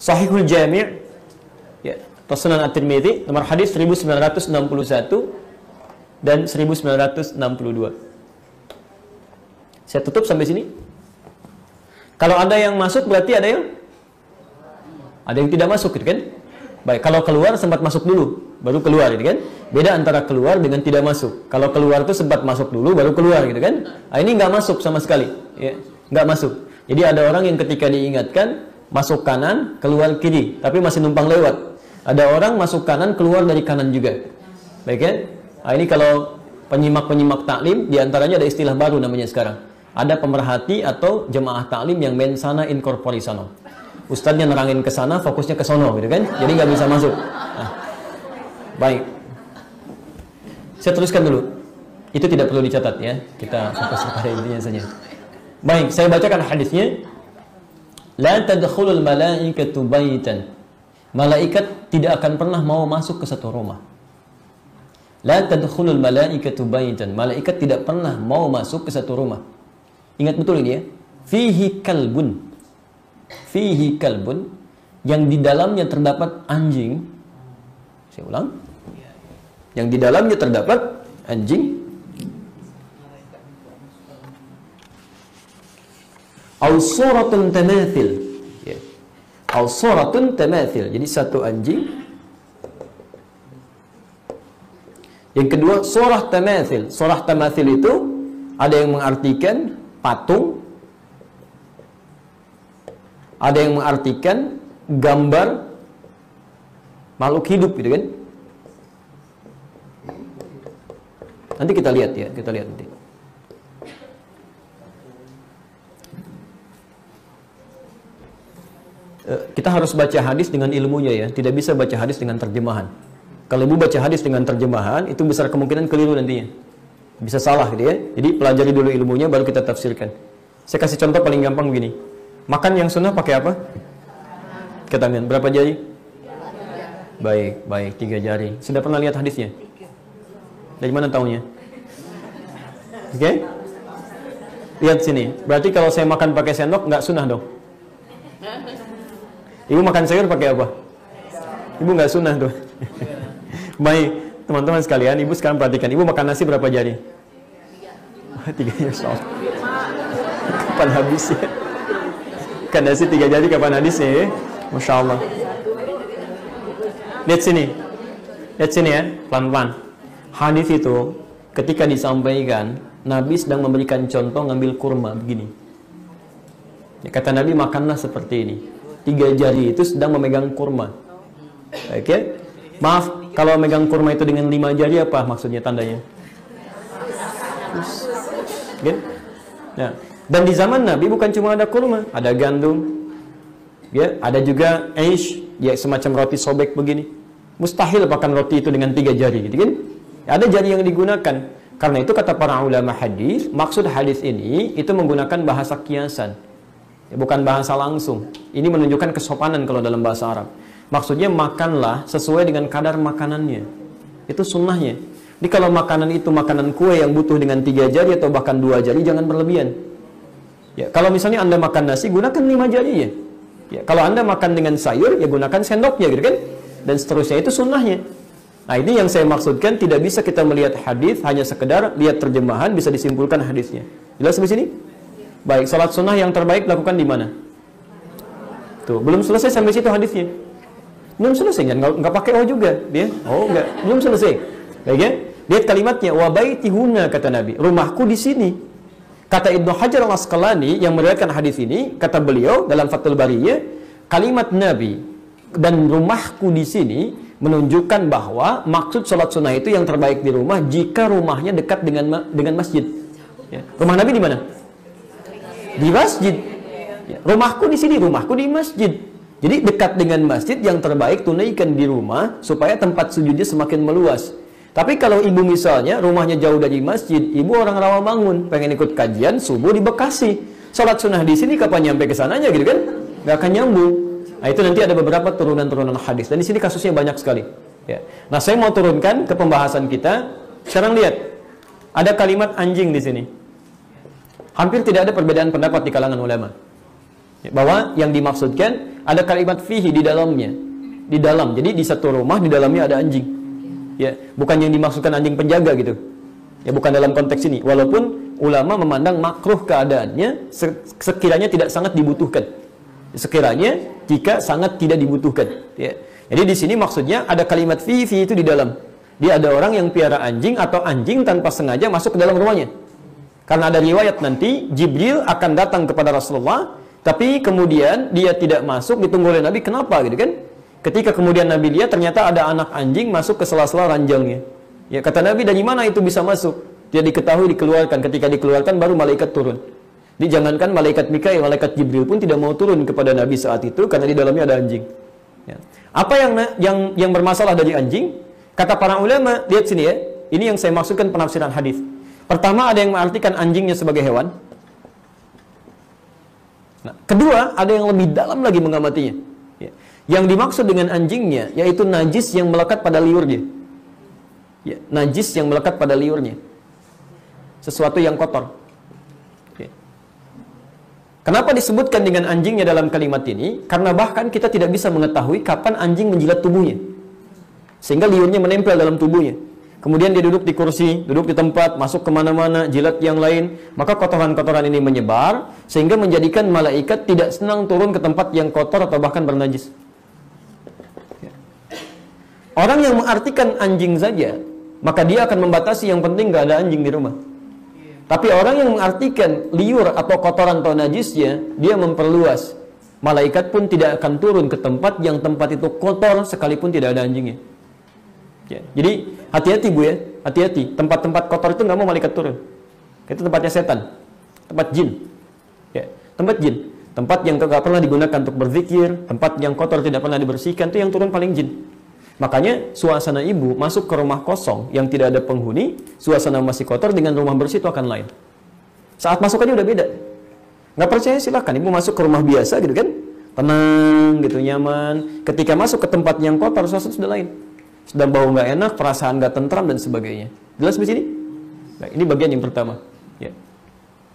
Sahihul Jami' ya, atau Sunan At-Tirmidzi nomor hadis 1961 dan 1962. Saya tutup sampai sini. Kalau ada yang masuk berarti ada yang ada yang tidak masuk gitu kan? Baik, kalau keluar sempat masuk dulu, baru keluar gitu kan? Beda antara keluar dengan tidak masuk. Kalau keluar itu sempat masuk dulu, baru keluar gitu kan? Nah, ini nggak masuk sama sekali, ya, nggak masuk. Jadi ada orang yang ketika diingatkan masuk kanan, keluar kiri, tapi masih numpang lewat. Ada orang masuk kanan, keluar dari kanan juga. Baik kan? Nah, ini kalau penyimak-penyimak taklim, di antaranya ada istilah baru namanya sekarang. Ada pemerhati atau jemaah taklim yang mensana incorpore sano. Ustadznya nerangin ke sana, fokusnya ke sono gitu kan. Jadi nggak bisa masuk. Nah, baik. Saya teruskan dulu. Itu tidak perlu dicatat ya. Kita fokus pada intinya saja. Baik, saya bacakan hadisnya. La tadkhulul malaikatu baitan. Malaikat tidak akan pernah mau masuk ke satu rumah. La tadkhulul malaikatu baitan. Malaikat tidak pernah mau masuk ke satu rumah. Ingat betul ini ya. Fihi kalbun fihi kalbun yang di dalamnya terdapat anjing. Saya ulang. Yang di dalamnya terdapat anjing. Au suratun tamathil. Ya. Au suratun tamathil. Jadi satu anjing. Yang kedua surah tamathil. Surah tamathil itu ada yang mengartikan patung ada yang mengartikan gambar makhluk hidup gitu kan nanti kita lihat ya kita lihat nanti kita harus baca hadis dengan ilmunya ya tidak bisa baca hadis dengan terjemahan kalau ibu baca hadis dengan terjemahan itu besar kemungkinan keliru nantinya bisa salah gitu ya jadi pelajari dulu ilmunya baru kita tafsirkan saya kasih contoh paling gampang begini Makan yang sunnah pakai apa? Ke tangan. Berapa jari? Baik, baik, tiga jari. Sudah pernah lihat hadisnya? Dari mana tahunya? Oke? Okay? Lihat sini. Berarti kalau saya makan pakai sendok nggak sunnah dong? Ibu makan sayur pakai apa? Ibu nggak sunnah tuh. Baik, teman-teman sekalian, ibu sekarang perhatikan. Ibu makan nasi berapa jari? Tiga. Tiga ya, Kapan habisnya? Kan nasi tiga jari kapan hadisnya ya? Masya Allah. Lihat sini. Lihat sini ya, pelan-pelan. Hadis itu ketika disampaikan, Nabi sedang memberikan contoh ngambil kurma begini. Ya, kata Nabi makanlah seperti ini. Tiga jari itu sedang memegang kurma. Oke? Okay? Maaf, kalau memegang kurma itu dengan lima jari apa maksudnya tandanya? Gitu? Nah, dan di zaman Nabi bukan cuma ada kurma, ada gandum, ya, ada juga aish, ya semacam roti sobek begini. Mustahil makan roti itu dengan tiga jari, gitu kan? Ada jari yang digunakan. Karena itu kata para ulama hadis, maksud hadis ini itu menggunakan bahasa kiasan, bukan bahasa langsung. Ini menunjukkan kesopanan kalau dalam bahasa Arab. Maksudnya makanlah sesuai dengan kadar makanannya. Itu sunnahnya. Jadi kalau makanan itu makanan kue yang butuh dengan tiga jari atau bahkan dua jari, jangan berlebihan. Ya, kalau misalnya Anda makan nasi, gunakan lima jarinya. Ya, kalau Anda makan dengan sayur, ya gunakan sendoknya gitu kan? Dan seterusnya itu sunnahnya. Nah, ini yang saya maksudkan tidak bisa kita melihat hadis hanya sekedar lihat terjemahan bisa disimpulkan hadisnya. Jelas sampai sini? Baik, salat sunnah yang terbaik lakukan di mana? Tuh, belum selesai sampai situ hadisnya. Belum selesai, kan? nggak, pakai oh juga dia. Oh, enggak, belum selesai. Baik ya? Lihat kalimatnya, wa baitihuna kata Nabi. Rumahku di sini. Kata Ibnu Hajar al-Asqalani yang meriwayatkan hadis ini, kata beliau dalam Fathul Bariyah, kalimat Nabi dan rumahku di sini menunjukkan bahwa maksud sholat sunnah itu yang terbaik di rumah jika rumahnya dekat dengan dengan masjid. Ya. Rumah Nabi di mana? Di masjid. Rumahku di sini, rumahku di masjid. Jadi dekat dengan masjid yang terbaik tunaikan di rumah supaya tempat sujudnya semakin meluas. Tapi kalau ibu misalnya rumahnya jauh dari masjid, ibu orang rawa bangun, pengen ikut kajian subuh di Bekasi. Sholat sunnah di sini kapan nyampe ke sananya gitu kan? Gak akan nyambung. Nah itu nanti ada beberapa turunan-turunan hadis. Dan di sini kasusnya banyak sekali. Ya. Nah saya mau turunkan ke pembahasan kita. Sekarang lihat, ada kalimat anjing di sini. Hampir tidak ada perbedaan pendapat di kalangan ulama. Bahwa yang dimaksudkan ada kalimat fihi di dalamnya. Di dalam. Jadi di satu rumah di dalamnya ada anjing. Ya, bukan yang dimaksudkan anjing penjaga gitu. Ya bukan dalam konteks ini. Walaupun ulama memandang makruh keadaannya sekiranya tidak sangat dibutuhkan. Sekiranya jika sangat tidak dibutuhkan. Ya. Jadi di sini maksudnya ada kalimat fi fi itu di dalam. Dia ada orang yang piara anjing atau anjing tanpa sengaja masuk ke dalam rumahnya. Karena ada riwayat nanti Jibril akan datang kepada Rasulullah, tapi kemudian dia tidak masuk ditunggu oleh Nabi. Kenapa gitu kan? Ketika kemudian Nabi lihat ternyata ada anak anjing masuk ke sela-sela ranjangnya. Ya kata Nabi dari mana itu bisa masuk? Dia diketahui dikeluarkan. Ketika dikeluarkan baru malaikat turun. Dijangankan malaikat Mikail, malaikat Jibril pun tidak mau turun kepada Nabi saat itu karena di dalamnya ada anjing. Ya. Apa yang yang yang bermasalah dari anjing? Kata para ulama, lihat sini ya. Ini yang saya maksudkan penafsiran hadis. Pertama ada yang mengartikan anjingnya sebagai hewan. Nah, kedua ada yang lebih dalam lagi mengamatinya. Ya. Yang dimaksud dengan anjingnya yaitu najis yang melekat pada liurnya. Ya, najis yang melekat pada liurnya. Sesuatu yang kotor. Ya. Kenapa disebutkan dengan anjingnya dalam kalimat ini? Karena bahkan kita tidak bisa mengetahui kapan anjing menjilat tubuhnya. Sehingga liurnya menempel dalam tubuhnya. Kemudian dia duduk di kursi, duduk di tempat, masuk ke mana-mana, jilat yang lain. Maka kotoran-kotoran ini menyebar, sehingga menjadikan malaikat tidak senang turun ke tempat yang kotor atau bahkan bernajis. Orang yang mengartikan anjing saja, maka dia akan membatasi yang penting gak ada anjing di rumah. Tapi orang yang mengartikan liur atau kotoran atau najisnya, dia memperluas. Malaikat pun tidak akan turun ke tempat yang tempat itu kotor sekalipun tidak ada anjingnya. Ya. Jadi hati-hati bu ya, hati-hati. Tempat-tempat kotor itu nggak mau malaikat turun. Itu tempatnya setan, tempat jin. Ya. Tempat jin, tempat yang nggak pernah digunakan untuk berzikir, tempat yang kotor tidak pernah dibersihkan itu yang turun paling jin. Makanya suasana ibu masuk ke rumah kosong yang tidak ada penghuni, suasana masih kotor dengan rumah bersih itu akan lain. Saat masuk aja udah beda. Nggak percaya silakan ibu masuk ke rumah biasa gitu kan, tenang gitu nyaman. Ketika masuk ke tempat yang kotor suasana sudah lain sedang bau nggak enak, perasaan nggak tentram dan sebagainya. Jelas di sini? Nah, ini bagian yang pertama. Ya.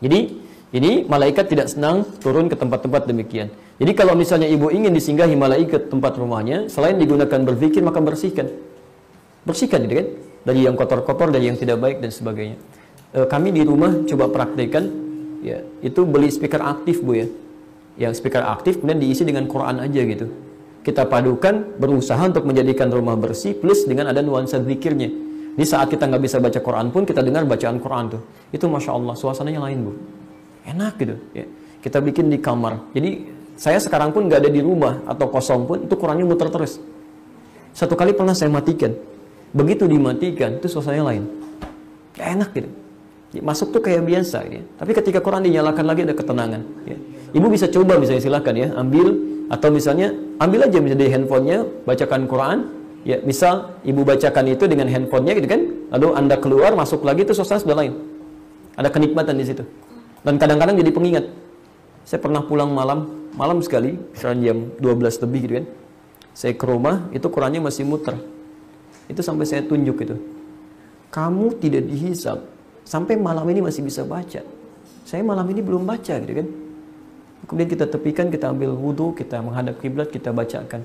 Jadi ini malaikat tidak senang turun ke tempat-tempat demikian. Jadi kalau misalnya ibu ingin disinggahi malaikat tempat rumahnya, selain digunakan berzikir maka bersihkan. Bersihkan gitu kan? Dari yang kotor-kotor, dari yang tidak baik dan sebagainya. E, kami di rumah coba praktekkan ya, itu beli speaker aktif Bu ya. Yang speaker aktif kemudian diisi dengan Quran aja gitu kita padukan berusaha untuk menjadikan rumah bersih plus dengan ada nuansa zikirnya. Di saat kita nggak bisa baca Quran pun kita dengar bacaan Quran tuh. Itu masya Allah suasananya lain bu. Enak gitu. Ya. Kita bikin di kamar. Jadi saya sekarang pun nggak ada di rumah atau kosong pun itu Qurannya muter terus. Satu kali pernah saya matikan. Begitu dimatikan itu suasananya lain. Ya, enak gitu. Ya, masuk tuh kayak biasa ya. Tapi ketika Quran dinyalakan lagi ada ketenangan. Ya. Ibu bisa coba misalnya silahkan ya ambil atau misalnya ambil aja misalnya dari handphonenya bacakan Quran. Ya misal ibu bacakan itu dengan handphonenya gitu kan lalu anda keluar masuk lagi itu suasana sudah lain. Ada kenikmatan di situ. Dan kadang-kadang jadi pengingat. Saya pernah pulang malam malam sekali misalnya jam 12 lebih gitu kan. Saya ke rumah itu Qurannya masih muter. Itu sampai saya tunjuk itu. Kamu tidak dihisap. Sampai malam ini masih bisa baca. Saya malam ini belum baca gitu kan Kemudian kita tepikan, kita ambil wudhu, kita menghadap kiblat, kita bacakan.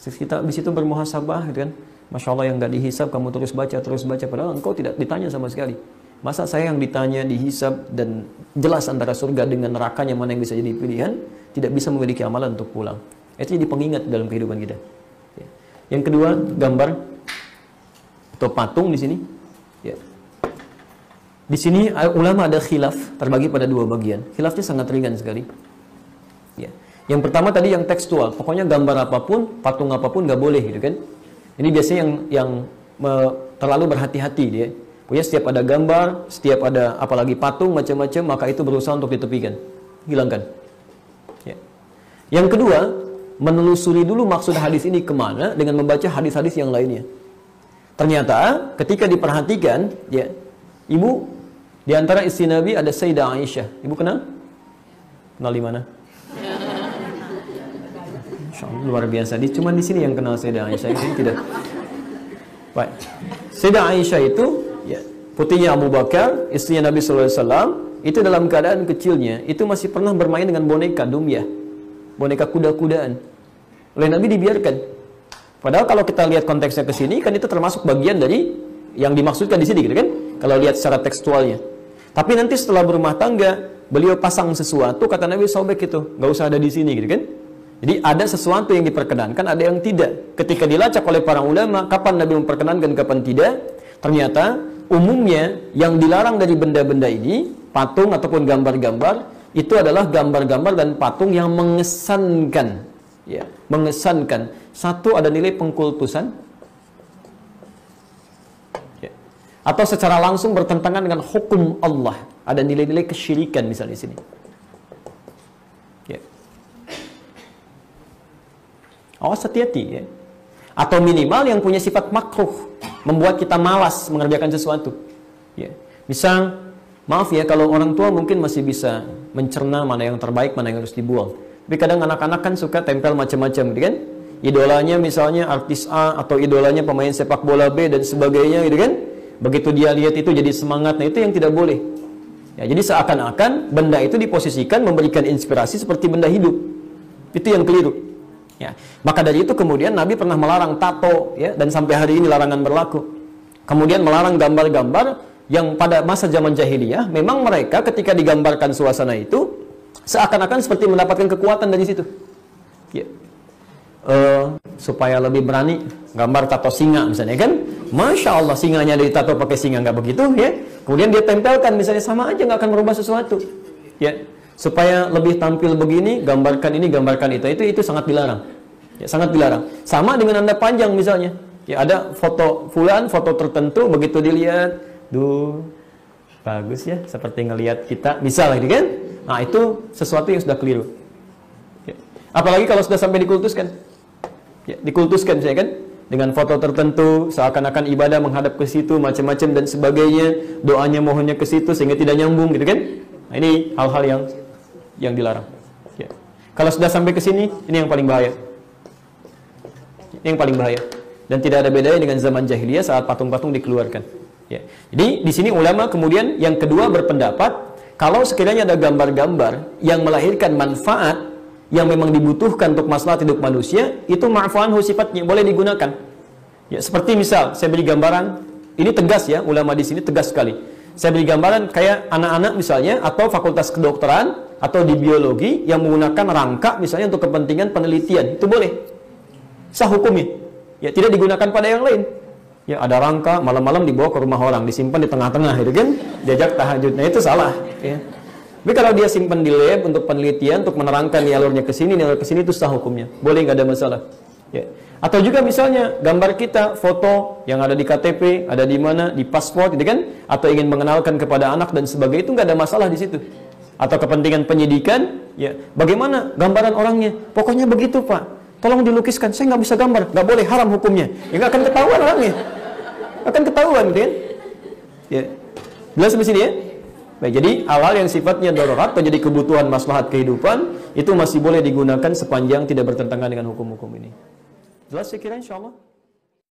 Kita di situ bermuhasabah, gitu kan? Masya Allah yang nggak dihisap, kamu terus baca, terus baca. Padahal engkau tidak ditanya sama sekali. Masa saya yang ditanya, dihisap, dan jelas antara surga dengan nerakanya mana yang bisa jadi pilihan, tidak bisa memiliki amalan untuk pulang. Itu jadi pengingat dalam kehidupan kita. Ya. Yang kedua, gambar atau patung di sini. Ya. Di sini ulama ada khilaf terbagi pada dua bagian. Khilafnya sangat ringan sekali. Ya. Yang pertama tadi yang tekstual, pokoknya gambar apa pun, patung apa pun nggak boleh gitu kan. Ini biasanya yang yang me, terlalu berhati-hati dia. Punya setiap ada gambar, setiap ada apalagi patung macam-macam, maka itu berusaha untuk ditepikan, hilangkan. Ya. Yang kedua, menelusuri dulu maksud hadis ini ke mana dengan membaca hadis-hadis yang lainnya. Ternyata ketika diperhatikan, ya, ibu di antara istri Nabi ada Sayyidah Aisyah. Ibu kenal? Kenal di mana? Luar biasa. Di cuma di sini yang kenal Sayyidah Aisyah ini tidak. Baik. Sayyidah Aisyah itu ya, putrinya Abu Bakar, istrinya Nabi sallallahu alaihi wasallam, itu dalam keadaan kecilnya itu masih pernah bermain dengan boneka dumya. Boneka kuda-kudaan. oleh Nabi dibiarkan. Padahal kalau kita lihat konteksnya ke sini kan itu termasuk bagian dari yang dimaksudkan di sini gitu kan? Kalau lihat secara tekstualnya. Tapi nanti setelah berumah tangga, beliau pasang sesuatu kata Nabi sobek itu, nggak usah ada di sini gitu kan? Jadi ada sesuatu yang diperkenankan, ada yang tidak. Ketika dilacak oleh para ulama, kapan Nabi memperkenankan, kapan tidak? Ternyata umumnya yang dilarang dari benda-benda ini, patung ataupun gambar-gambar, itu adalah gambar-gambar dan patung yang mengesankan. Ya, mengesankan. Satu ada nilai pengkultusan, ya. atau secara langsung bertentangan dengan hukum Allah. Ada nilai-nilai kesyirikan misalnya di sini. Awas hati-hati ya. Atau minimal yang punya sifat makruh, membuat kita malas mengerjakan sesuatu. Ya. Misal, maaf ya kalau orang tua mungkin masih bisa mencerna mana yang terbaik, mana yang harus dibuang. Tapi kadang anak-anak kan suka tempel macam-macam, gitu kan? Idolanya misalnya artis A atau idolanya pemain sepak bola B dan sebagainya, gitu kan? Begitu dia lihat itu jadi semangat, nah itu yang tidak boleh. Ya, jadi seakan-akan benda itu diposisikan memberikan inspirasi seperti benda hidup. Itu yang keliru. Ya. Maka dari itu kemudian Nabi pernah melarang tato ya dan sampai hari ini larangan berlaku. Kemudian melarang gambar-gambar yang pada masa zaman jahiliyah memang mereka ketika digambarkan suasana itu seakan-akan seperti mendapatkan kekuatan dari situ. Ya. Uh, supaya lebih berani gambar tato singa misalnya kan Masya Allah singanya dari tato pakai singa nggak begitu ya kemudian dia tempelkan misalnya sama aja nggak akan merubah sesuatu ya supaya lebih tampil begini, gambarkan ini, gambarkan itu. Itu itu sangat dilarang. Ya, sangat dilarang. Sama dengan Anda panjang misalnya. Ya ada foto fulan, foto tertentu begitu dilihat, duh bagus ya seperti ngelihat kita misal ini kan. Nah, itu sesuatu yang sudah keliru. Ya. Apalagi kalau sudah sampai dikultuskan. Ya, dikultuskan saya kan dengan foto tertentu seakan-akan ibadah menghadap ke situ macam-macam dan sebagainya doanya mohonnya ke situ sehingga tidak nyambung gitu kan nah, ini hal-hal yang yang dilarang. Ya. Kalau sudah sampai ke sini, ini yang paling bahaya. Ini yang paling bahaya. Dan tidak ada bedanya dengan zaman jahiliyah saat patung-patung dikeluarkan. Ya. Jadi di sini ulama kemudian yang kedua berpendapat kalau sekiranya ada gambar-gambar yang melahirkan manfaat yang memang dibutuhkan untuk masalah hidup manusia, itu ma'fuanhu sifatnya boleh digunakan. Ya, seperti misal saya beri gambaran, ini tegas ya, ulama di sini tegas sekali. Saya beri gambaran kayak anak-anak misalnya atau fakultas kedokteran atau di biologi yang menggunakan rangka misalnya untuk kepentingan penelitian. Itu boleh. Sah hukumnya. Ya tidak digunakan pada yang lain. Ya ada rangka malam-malam dibawa ke rumah orang disimpan di tengah-tengah itu kan? Diajak tahajudnya itu salah ya. Tapi kalau dia simpan di lab untuk penelitian untuk menerangkan nih alurnya ke sini alur ke sini itu sah hukumnya. Boleh nggak ada masalah. Ya. Atau juga misalnya gambar kita foto yang ada di KTP ada di mana di paspor gitu kan? Atau ingin mengenalkan kepada anak dan sebagainya itu nggak ada masalah di situ atau kepentingan penyidikan, ya bagaimana gambaran orangnya? Pokoknya begitu pak. Tolong dilukiskan. Saya nggak bisa gambar, nggak boleh haram hukumnya. Ya nggak akan ketahuan orangnya, akan ketahuan, gitu kan? Ya, jelas sampai sini ya. Baik, jadi hal-hal yang sifatnya darurat atau jadi kebutuhan maslahat kehidupan itu masih boleh digunakan sepanjang tidak bertentangan dengan hukum-hukum ini. Jelas saya kira insya Allah.